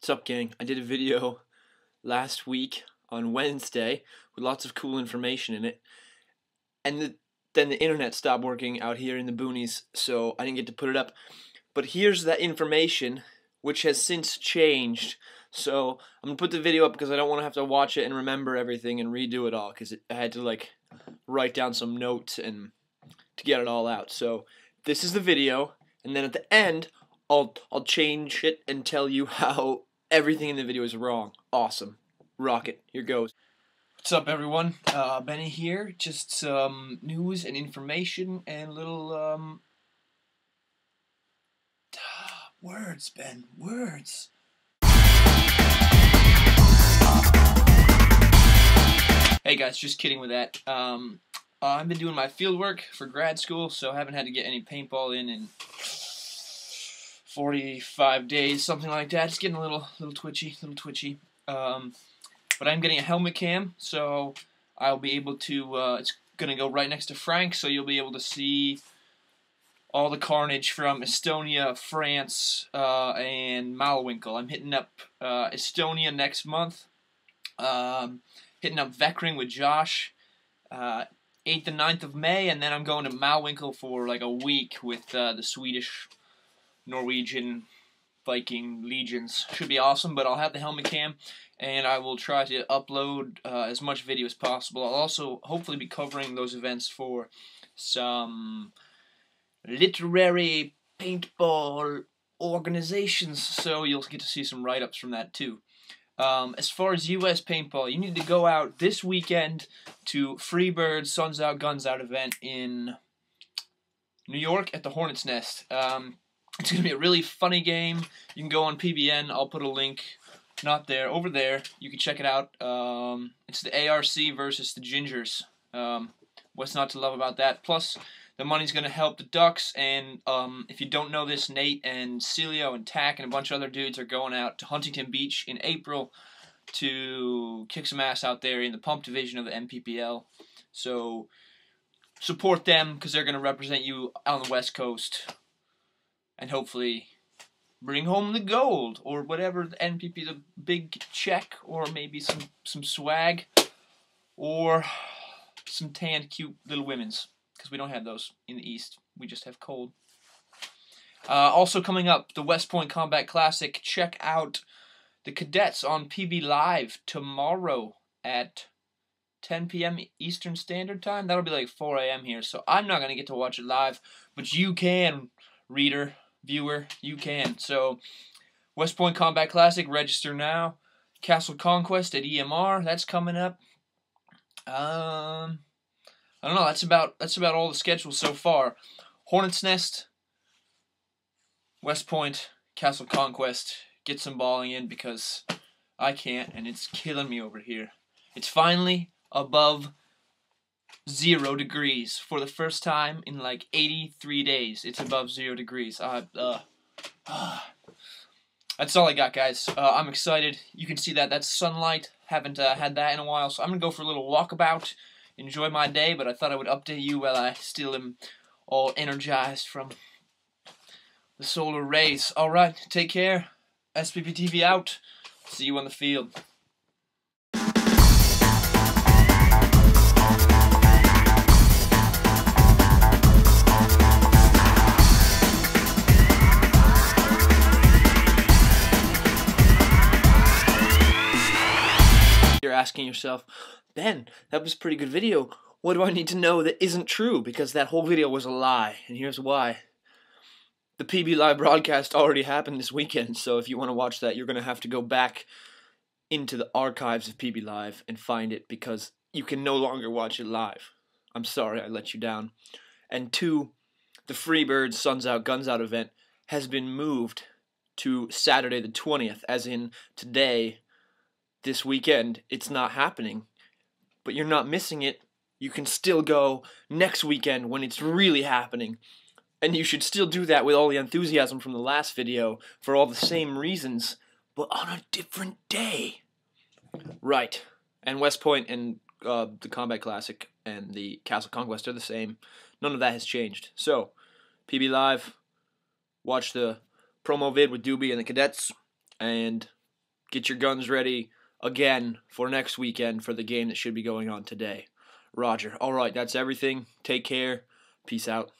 What's up, gang? I did a video last week on Wednesday with lots of cool information in it, and the, then the internet stopped working out here in the boonies, so I didn't get to put it up. But here's that information, which has since changed. So I'm gonna put the video up because I don't want to have to watch it and remember everything and redo it all because I had to like write down some notes and to get it all out. So this is the video, and then at the end, I'll I'll change it and tell you how everything in the video is wrong. Awesome, rocket. Here goes. What's up, everyone? Uh, Benny here. Just some news and information and little um words, Ben. Words. Hey guys, just kidding with that. Um, I've been doing my field work for grad school, so I haven't had to get any paintball in in 45 days, something like that. It's getting a little, little twitchy, little twitchy. Um, but I'm getting a helmet cam, so I'll be able to. Uh, it's gonna go right next to Frank, so you'll be able to see all the carnage from Estonia, France, uh, and Mahlwinkel. I'm hitting up uh, Estonia next month. Um, hitting up Veckring with Josh. Uh, 8th and 9th of May, and then I'm going to Mahlwinkel for like a week with uh, the Swedish, Norwegian, Viking legions. Should be awesome, but I'll have the helmet cam, and I will try to upload uh, as much video as possible. I'll also hopefully be covering those events for some literary paintball organizations, so you'll get to see some write-ups from that too. Um, as far as U.S. paintball, you need to go out this weekend to Freebird Suns Out Guns Out event in New York at the Hornets Nest. Um, it's going to be a really funny game. You can go on PBN. I'll put a link, not there, over there. You can check it out. Um, it's the ARC versus the Gingers. Um, what's not to love about that? Plus, the money's going to help the Ducks, and um, if you don't know this, Nate and Celio and Tack and a bunch of other dudes are going out to Huntington Beach in April to kick some ass out there in the pump division of the NPPL. So support them because they're going to represent you on the West Coast and hopefully bring home the gold or whatever the NPP, the big check or maybe some, some swag or some tanned cute little women's because we don't have those in the East. We just have cold. Uh, also coming up, the West Point Combat Classic. Check out the cadets on PB Live tomorrow at 10 p.m. Eastern Standard Time. That'll be like 4 a.m. here, so I'm not going to get to watch it live, but you can, reader, viewer, you can. So, West Point Combat Classic, register now. Castle Conquest at EMR, that's coming up. Um, I don't know. That's about that's about all the schedule so far. Hornets Nest, West Point, Castle Conquest. Get some balling in because I can't, and it's killing me over here. It's finally above zero degrees for the first time in like 83 days. It's above zero degrees. Uh, uh, uh. That's all I got, guys. Uh, I'm excited. You can see that. That's sunlight. Haven't uh, had that in a while, so I'm going to go for a little walkabout enjoy my day, but I thought I would update you while I still am all energized from the solar rays. Alright, take care. SPbTV out. See you on the field. Asking yourself, Ben, that was a pretty good video. What do I need to know that isn't true? Because that whole video was a lie, and here's why. The PB Live broadcast already happened this weekend, so if you want to watch that, you're going to have to go back into the archives of PB Live and find it because you can no longer watch it live. I'm sorry I let you down. And two, the Freebirds Suns Out Guns Out event has been moved to Saturday the 20th, as in today, this weekend. It's not happening but you're not missing it. You can still go next weekend when it's really happening. And you should still do that with all the enthusiasm from the last video for all the same reasons, but on a different day. Right. And West Point and uh, the Combat Classic and the Castle Conquest are the same. None of that has changed. So, PB Live, watch the promo vid with Doobie and the cadets, and get your guns ready again for next weekend for the game that should be going on today. Roger. All right, that's everything. Take care. Peace out.